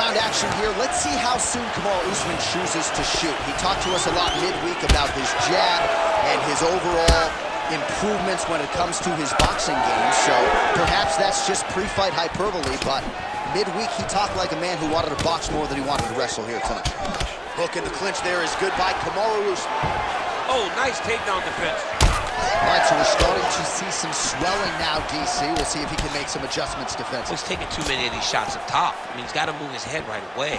action here. Let's see how soon Kamaru Usman chooses to shoot. He talked to us a lot midweek about his jab and his overall improvements when it comes to his boxing game. So perhaps that's just pre-fight hyperbole, but midweek he talked like a man who wanted to box more than he wanted to wrestle here tonight. Hook in the clinch there is good by Kamaru Usman. Oh, nice takedown defense. All right, so we're starting to see some swelling now, DC. We'll see if he can make some adjustments defensively. He's taking too many of these shots up top. I mean, he's got to move his head right away.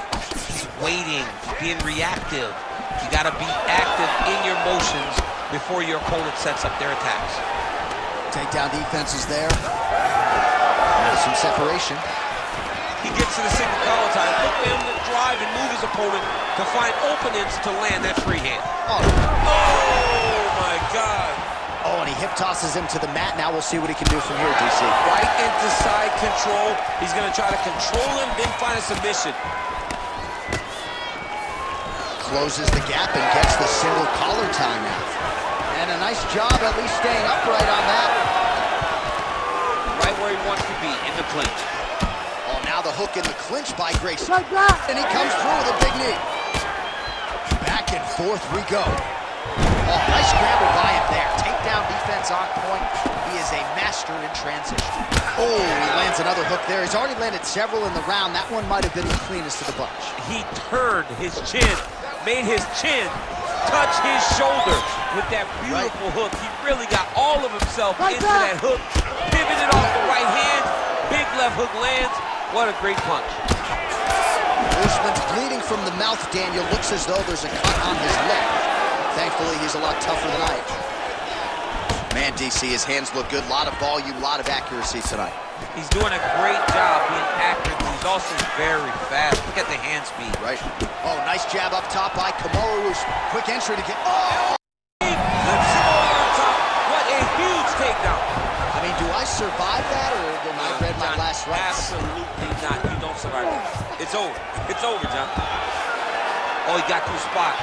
He's waiting, he's being reactive. You got to be active in your motions before your opponent sets up their attacks. Takedown defense is there. There's some separation. He gets to the single collar tie. Look for him to drive and move his opponent to find openings to land that free hand. Oh. oh my God. Oh, and he hip tosses him to the mat. Now we'll see what he can do from here, DC. Right into side control. He's going to try to control him, then find a submission. Closes the gap and gets the single collar tie now. And a nice job at least staying upright on that. Right where he wants to be, in the clinch. Oh, now the hook in the clinch by Gracie. And he comes through with a big knee. Back and forth we go. Oh, nice scramble by him there. Takedown defense on point. He is a master in transition. Oh, he lands another hook there. He's already landed several in the round. That one might have been the cleanest of the bunch. He turned his chin, made his chin touch his shoulder with that beautiful right. hook. He really got all of himself right into that hook, pivoted off the right hand, big left hook lands. What a great punch. Usman's bleeding from the mouth, Daniel. Looks as though there's a cut on his lip. Thankfully, he's a lot tougher than I am. Man, DC, his hands look good. A lot of volume, a lot of accuracy tonight. He's doing a great job being accurate. He's also very fast. Look at the hand speed. Right. Oh, nice jab up top by Kamaru. Quick entry to get... Oh! What a huge takedown. I mean, do I survive that, or am I read my John, last rites? Absolutely not. You don't survive that. It's over. It's over, John. Oh, he got through spot.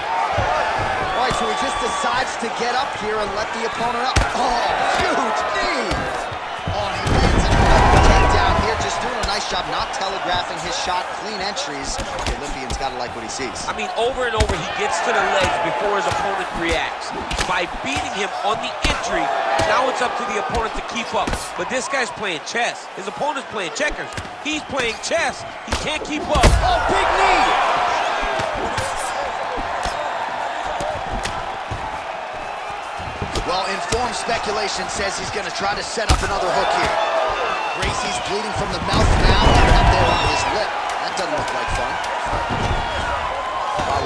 All right, so he just decides to get up here and let the opponent up. Oh, huge knee! Oh, and he lands another takedown here, just doing a nice job not telegraphing his shot. Clean entries. The Olympian's got to like what he sees. I mean, over and over, he gets to the legs before his opponent reacts. By beating him on the entry, now it's up to the opponent to keep up. But this guy's playing chess. His opponent's playing checkers. He's playing chess. He can't keep up. Oh, big knee! Well, informed speculation says he's going to try to set up another hook here. Gracie's bleeding from the mouth now and up there on his lip. That doesn't look like fun.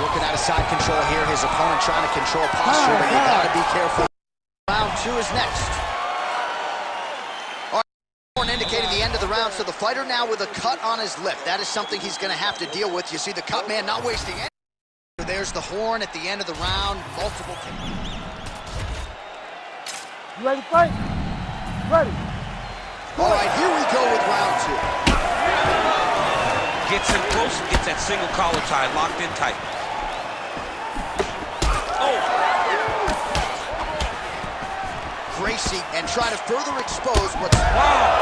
Looking out of side control here, his opponent trying to control posture, but you ah, ah. got to be careful. Round two is next. All right, horn indicating the end of the round, so the fighter now with a cut on his lip. That is something he's going to have to deal with. You see the cut man not wasting any. There's the horn at the end of the round, multiple. You ready to fight? Ready. All right, here we go with round two. Gets him close and gets that single collar tie locked in tight. Oh! Gracie and try to further expose what's... Wow!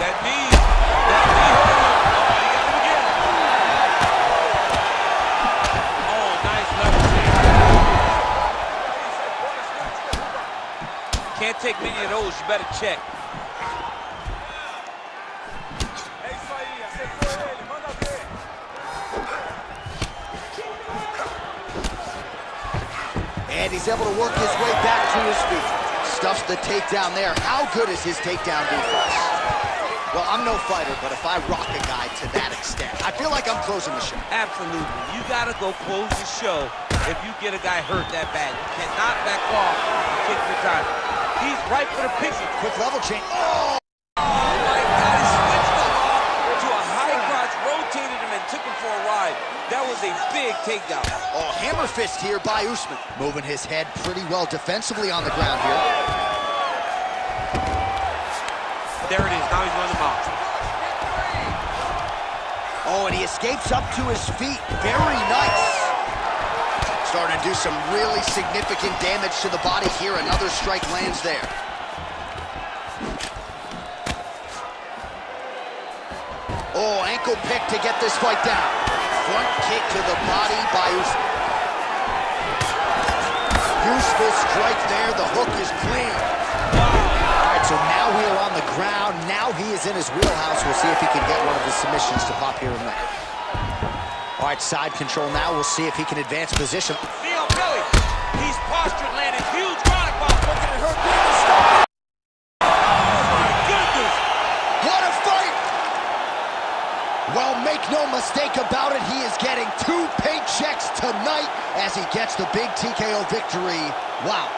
That knee, that knee take many of those, you better check. And he's able to work his way back to his feet. Stuffs the takedown there. How good is his takedown defense? Well, I'm no fighter, but if I rock a guy to that extent, I feel like I'm closing the show. Absolutely. You gotta go close the show if you get a guy hurt that bad. You cannot back off and take your time. He's right for the picture. Quick level change. Oh! Oh my God, he switched to a high crotch, rotated him and took him for a ride. That was a big takedown. Oh, hammer fist here by Usman. Moving his head pretty well defensively on the ground here. There it is, now he's running him out. Oh, and he escapes up to his feet. Very nice. Starting to do some really significant damage to the body here. Another strike lands there. Oh, ankle pick to get this fight down. Front kick to the body by Usman. Useful strike there. The hook is clean. All right, so now we are on the ground. Now he is in his wheelhouse. We'll see if he can get one of the submissions to pop here and there. All right, side control now. We'll see if he can advance position. Theo Billy, he's postured, landing huge chronic bomb, looking at her being the stomach. Oh, my goodness. What a fight! Well, make no mistake about it, he is getting two paychecks tonight as he gets the big TKO victory. Wow.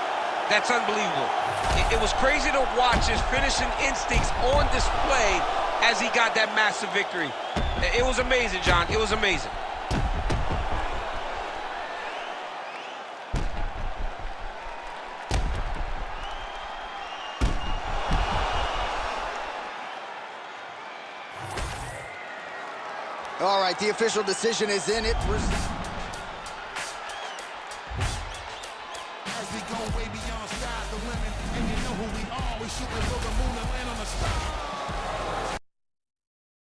That's unbelievable. It, it was crazy to watch his finishing instincts on display as he got that massive victory. It was amazing, John. It was amazing. All right, the official decision is in. It we go way beyond sky the and you know who we are. We the moon and land on the.